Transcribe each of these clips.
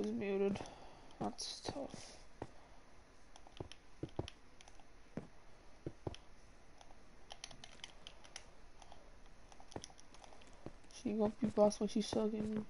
was muted. That's tough. She gonna be boss when she's sucking.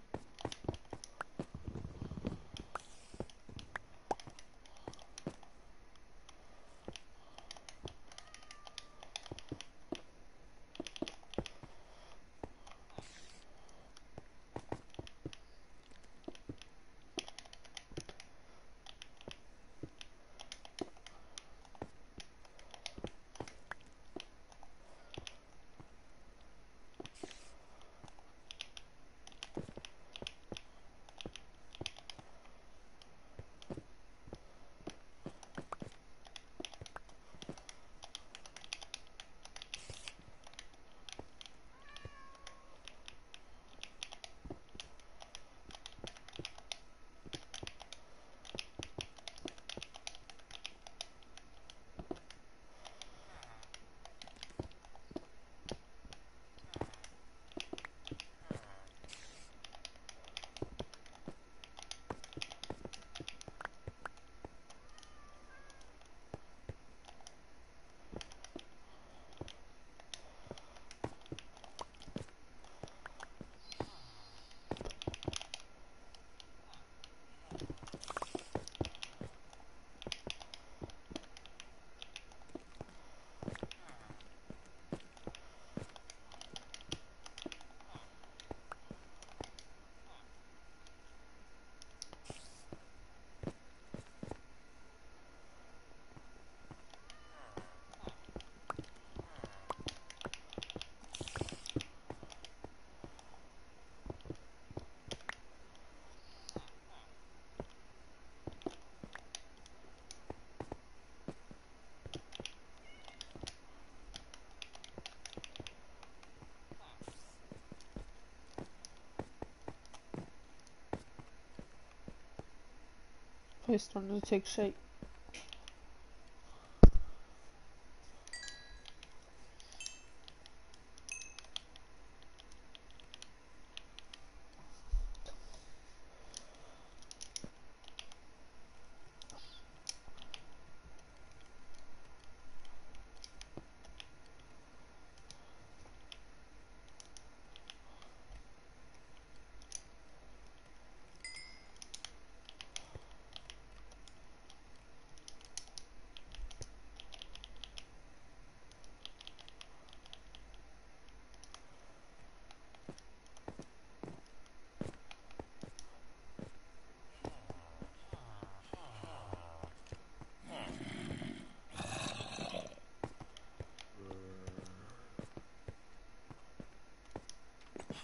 Face tek şey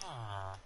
Ah.